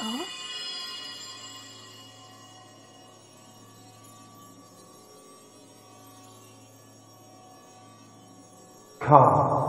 啊卡